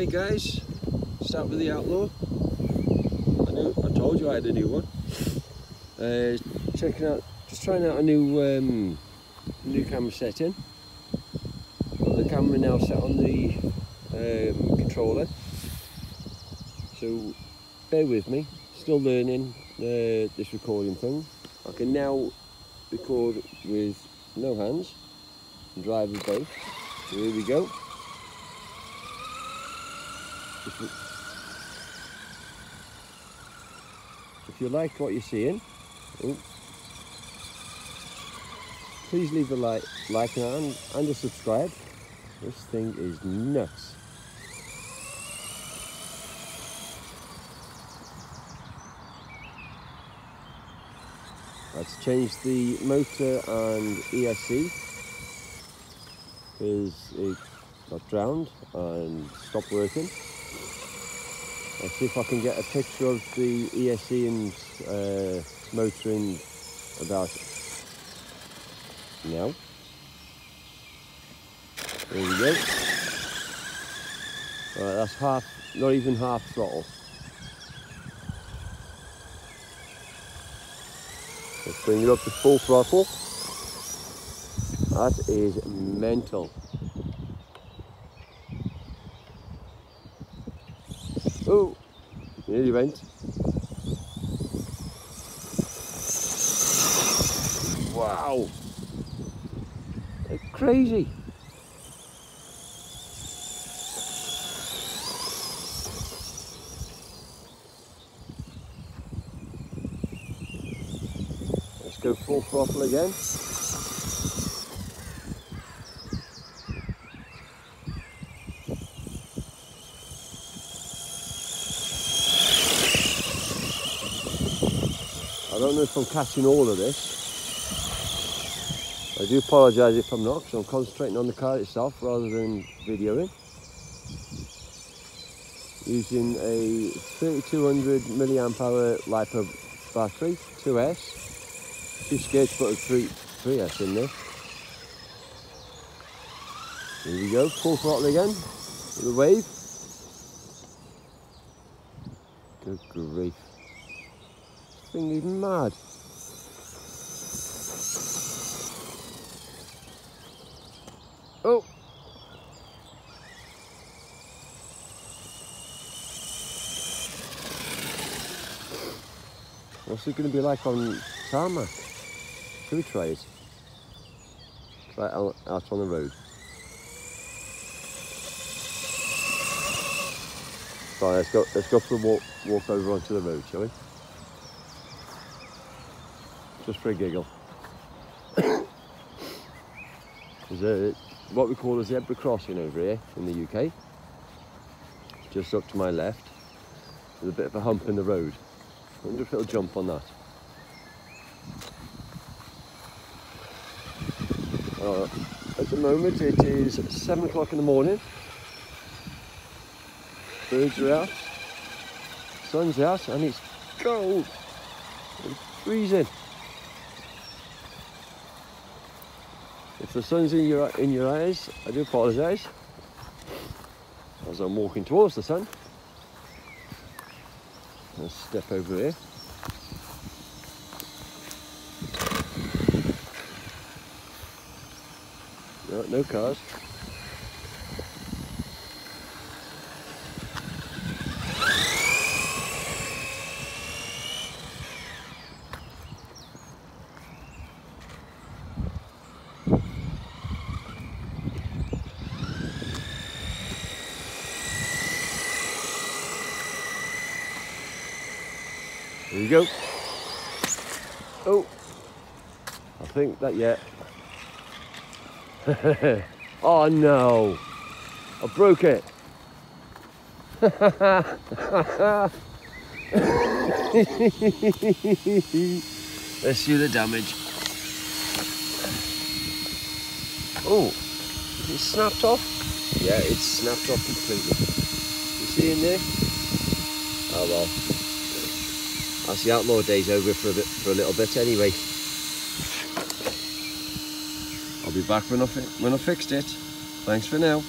Hey guys, start with the Outlaw. I knew, I told you I had a new one. Uh, checking out, just trying out a new um, new camera setting. Got the camera now set on the um, controller. So bear with me, still learning uh, this recording thing. I can now record with no hands and drive with both. So here we go. If you, if you like what you're seeing, oh, please leave a like, like and, and a subscribe. This thing is nuts. Let's change the motor and ESC because it got drowned and stopped working. Let's see if I can get a picture of the ESC and uh, motor in about now. There we go. That's half, not even half throttle. Let's bring it up to full throttle. That is mental. Oh, nearly went. Wow. That's crazy. Let's go full throttle again. Don't know if I'm catching all of this. I do apologise if I'm not, because I'm concentrating on the car itself rather than videoing. Using a 3200 milliamp hour LiPo battery, 2S. Too scared to put a 3, 3S in there. Here we go, full throttle again, with a wave. Good grief thing is mad. Oh! What's it going to be like on tarmac? Should we try it? Try it out, out on the road. Right, let's go. Let's go for a walk, walk over onto the road, shall we? Just for a giggle. There's a, what we call a zebra crossing over here in the UK. Just up to my left. There's a bit of a hump in the road. I wonder if it'll jump on that. Uh, at the moment it is 7 o'clock in the morning. Birds are out. Sun's out and it's cold. It's freezing. If the sun's in your in your eyes, I do apologise. As I'm walking towards the sun. Let's step over here. No, no cars. There you go. Oh, I think that, yeah. oh no, I broke it. Let's see the damage. Oh, it snapped off? Yeah, it's snapped off completely. You see in there? Oh well. That's the outlaw days over for a bit, for a little bit anyway. I'll be back when I, when I fixed it. Thanks for now.